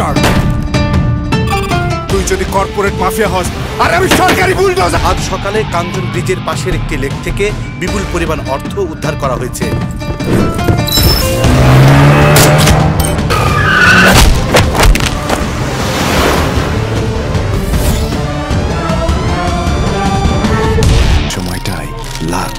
Buster তুই যদি corporate mafia হস, আর আমি সরকারি বুলডোজার আজ সকালে কাঞ্চন ব্রিজের পাশের একটি লেক থেকে বিপুল পরিমাণ অর্থ উদ্ধার করা হয়েছে। সময়টাই লাখ।